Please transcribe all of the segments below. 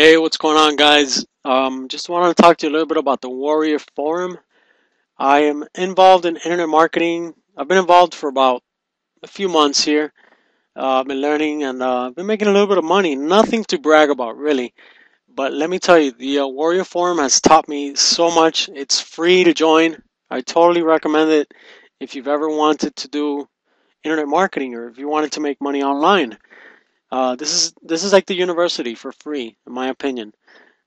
Hey, what's going on, guys? Um, just wanted to talk to you a little bit about the Warrior Forum. I am involved in internet marketing. I've been involved for about a few months here. Uh, I've been learning and uh, I've been making a little bit of money. Nothing to brag about, really. But let me tell you, the uh, Warrior Forum has taught me so much. It's free to join. I totally recommend it if you've ever wanted to do internet marketing or if you wanted to make money online. Uh, this is this is like the university for free, in my opinion.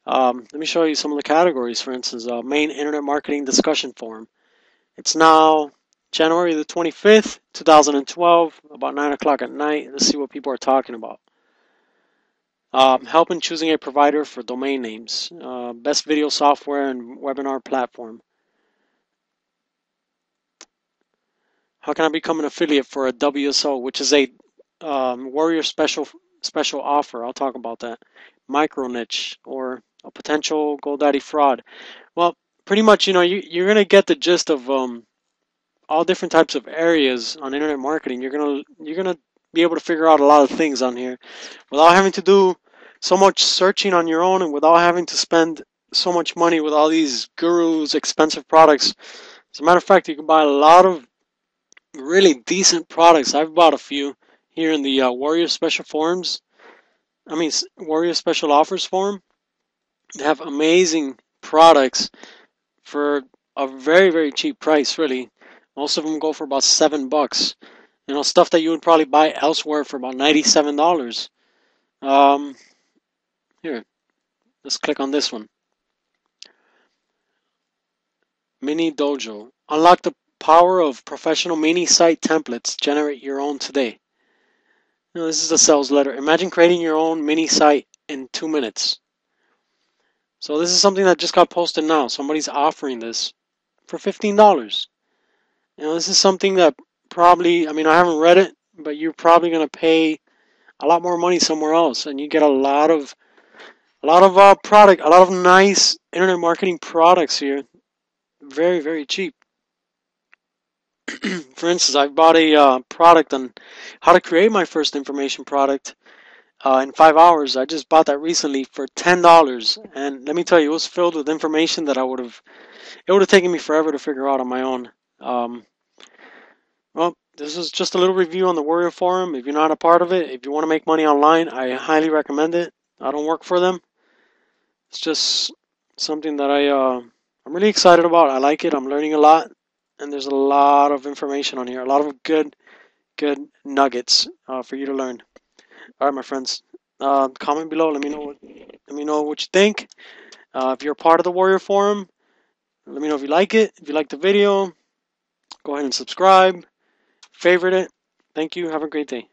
Um, let me show you some of the categories. For instance, uh, main internet marketing discussion forum. It's now January the 25th, 2012, about 9 o'clock at night. Let's see what people are talking about. Um, help in choosing a provider for domain names. Uh, best video software and webinar platform. How can I become an affiliate for a WSO, which is a um, Warrior special special offer. I'll talk about that. Micro niche or a potential GoDaddy fraud. Well, pretty much, you know, you, you're gonna get the gist of um, all different types of areas on internet marketing. You're gonna you're gonna be able to figure out a lot of things on here without having to do so much searching on your own and without having to spend so much money with all these gurus, expensive products. As a matter of fact, you can buy a lot of really decent products. I've bought a few here in the uh, Warrior Special Forms. I mean, Warrior Special Offers form. They have amazing products for a very, very cheap price, really. Most of them go for about seven bucks. You know, stuff that you would probably buy elsewhere for about ninety-seven dollars. Um, here, let's click on this one. Mini Dojo. Unlock the power of professional mini site templates. Generate your own today. No, this is a sales letter. Imagine creating your own mini site in two minutes. So this is something that just got posted now. Somebody's offering this for $15. You know, this is something that probably, I mean, I haven't read it, but you're probably going to pay a lot more money somewhere else and you get a lot of a lot of uh, product, a lot of nice internet marketing products here. Very, very cheap. for instance, I bought a uh, product on how to create my first information product uh, in five hours. I just bought that recently for ten dollars, and let me tell you, it was filled with information that I would have. It would have taken me forever to figure out on my own. Um, well, this is just a little review on the Warrior Forum. If you're not a part of it, if you want to make money online, I highly recommend it. I don't work for them. It's just something that I uh, I'm really excited about. I like it. I'm learning a lot and there's a lot of information on here, a lot of good, good nuggets uh, for you to learn. All right, my friends, uh, comment below. Let me know. What, let me know what you think. Uh, if you're part of the Warrior Forum, let me know if you like it. If you like the video, go ahead and subscribe, favorite it. Thank you. Have a great day.